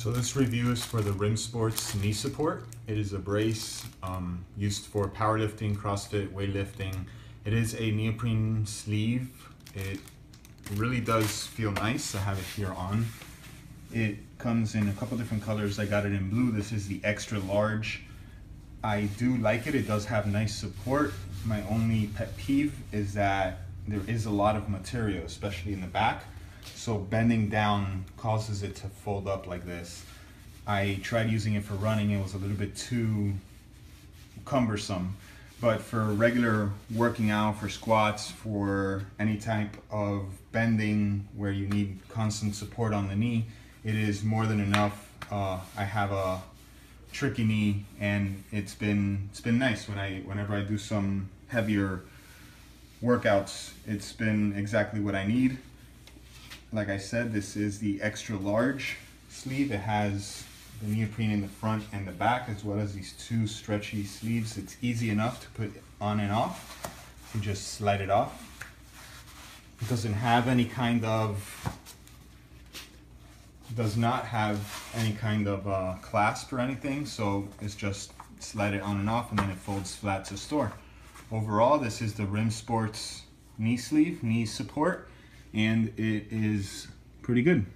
So this review is for the Rim Sports knee support. It is a brace um, used for powerlifting, CrossFit, weightlifting. It is a neoprene sleeve. It really does feel nice. I have it here on. It comes in a couple different colors. I got it in blue. This is the extra large. I do like it. It does have nice support. My only pet peeve is that there is a lot of material, especially in the back. So bending down causes it to fold up like this. I tried using it for running. It was a little bit too cumbersome. But for regular working out, for squats, for any type of bending where you need constant support on the knee, it is more than enough. Uh, I have a tricky knee and it's been it's been nice when I whenever I do some heavier workouts it's been exactly what I need like I said this is the extra large sleeve. It has the neoprene in the front and the back as well as these two stretchy sleeves. It's easy enough to put on and off you just slide it off. It doesn't have any kind of does not have any kind of uh, clasp or anything, so it's just slide it on and off and then it folds flat to store. Overall, this is the Rim Sports knee sleeve, knee support, and it is pretty good.